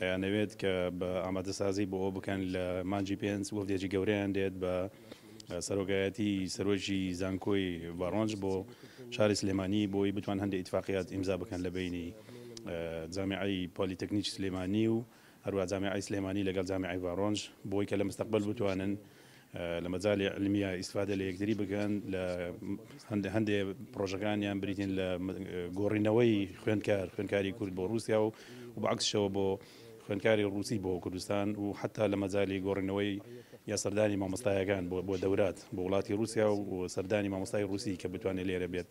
ئەیانەوێت کە بە ئامادەسازی بۆ ئەوە بکەن لە مانجی پێنج وەفدێکی گەورەیان دێت بە سەرۆگایەتی سەرۆکی زانکۆی باڕۆنج بۆ شاری سلێمانی بۆی بتوان هەندێک ئیتفاقیات ئیمزا بکەن لە بینی جامیعی پۆلیتەکنیک سلێمانی و هەروە جامیعی سلێمانی لەگەڵ جامیعی باڕۆنج بۆی کە لە مستەقبل بتوانن لە مەجالی علمیە ئیسفادە لە یەکدری بکەن لە هەندێ هەندێ پرۆژەکانیان بریتین لە گۆڕینەوەی خوێندکار خوێندکاری کورد بۆ رووسیا و و بەعکسشەوە بۆ خوێندکاری رووسی بۆ کوردستان و حتا لە مەجای گۆڕینەوەی یا سەردانی مامۆستایەکان بۆ بۆ دەورات بۆ وڵاتی رووسیا و سەردانی مامۆستای رووسی کە بتوانێت لێرە بێت